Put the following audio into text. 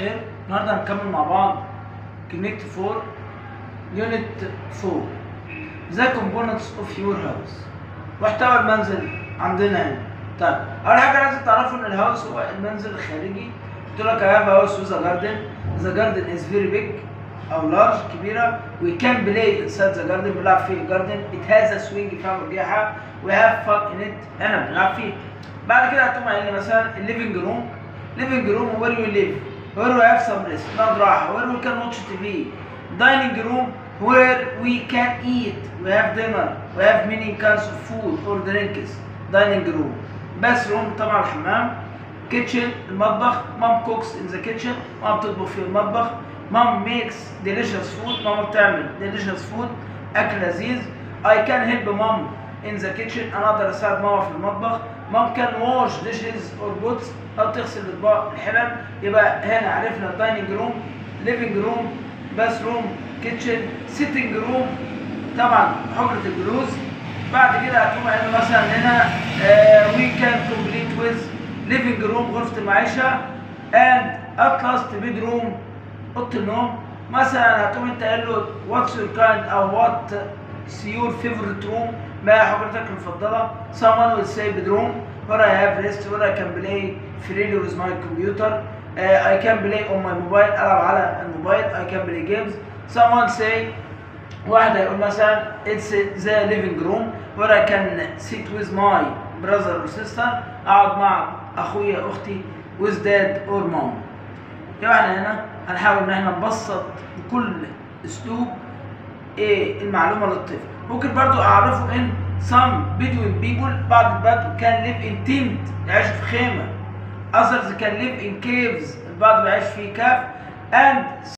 الخير النهارده هنكمل مع بعض. Connect 4 unit 4 the components of your house محتوى المنزل عندنا هنا. طيب أول حاجة لازم تعرفوا إن ال house هو المنزل الخارجي. قلت لك a house with a garden. The garden is very big أو large كبيرة. We can play inside the garden. بنلعب في ال garden it has a swing فيها مرجحه we have fun in it. أنا بنلعب فيه. بعد كده هتقوم قايل لي مثلا الليفنج روم living room where we live. Where we have some rest نقعد راحه where we can watch TV dining room where we can eat we have dinner we have many kinds of food or drinks dining room bathroom طبعا الحمام kitchen المطبخ mom cooks in the kitchen ماما بتطبخ في المطبخ mom makes delicious food ماما بتعمل delicious food اكل لذيذ I can help mom in the kitchen أقدر اساعد ماما في المطبخ mom can wash dishes or pots أو تغسل الاطباق الحلل يبقى هنا عرفنا dining room living room bathroom kitchen sitting room طبعا حجرة الجلوس بعد كده هتقوم قايل مثلا هنا uh, we can complete with living room غرفة المعيشة and at last bedroom أوضة النوم مثلا هتقوم انت قايل له what's your kind أو what your favorite room ما حجرتك المفضلة someone will say bedroom where I have rest where I can play freely with my computer uh, I can play on my mobile ألعب على الموبايل I can play games someone say واحد هيقول مثلا it's the living room where I can sit with my brother or sister اقعد مع اخويا أختي with dad or mom يبقى إحنا هنا هنحاول ان إحنا نبسط بكل اسلوب إيه المعلومة للطفل. ممكن برضو أعرفه إن some Bedouin people بعض البدو can live in tent يعيش في خيمة. Others can live in caves البعض بيعيش في كهف. And